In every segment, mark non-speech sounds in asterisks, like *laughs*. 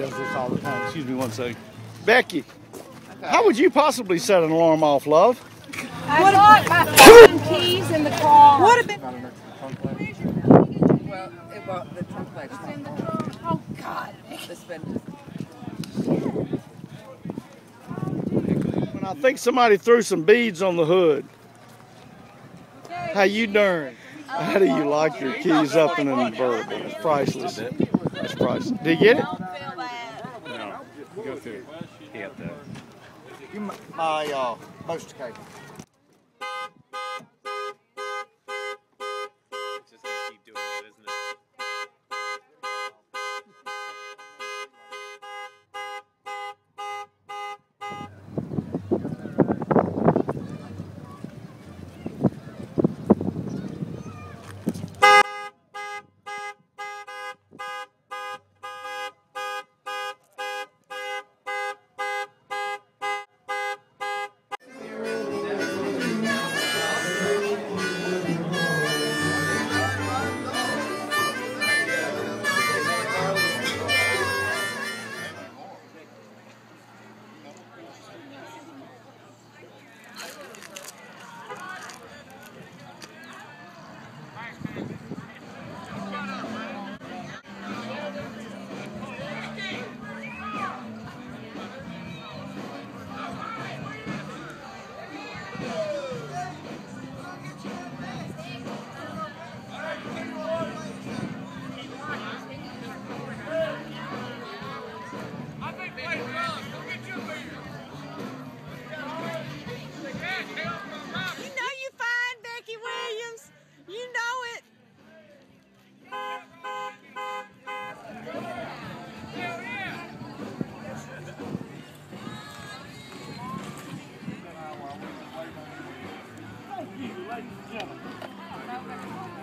does this all the time. Excuse me one second. Becky, how would you possibly set an alarm off, love? I locked my phone keys in the car. Would have been. Well, it was the trunk lights. It's in the trunk. Oh, God. The spin. When I think somebody threw some beads on the hood. How you doing? How do you lock your keys up in an convertible? It's priceless. It's priceless. Did you get it? Through. Yeah, the. You my uh, most occasions.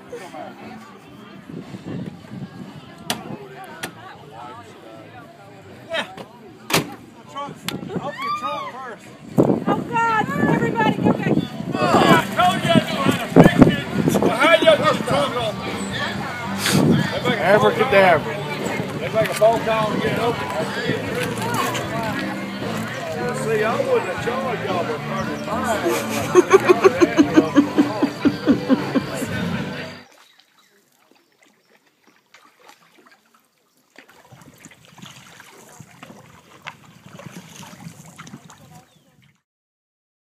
Open your trunk first. Oh God! Everybody, go back. Abracadabra. It's like a bolt on to get it open. See, I wouldn't have charged y'all for 35. *laughs*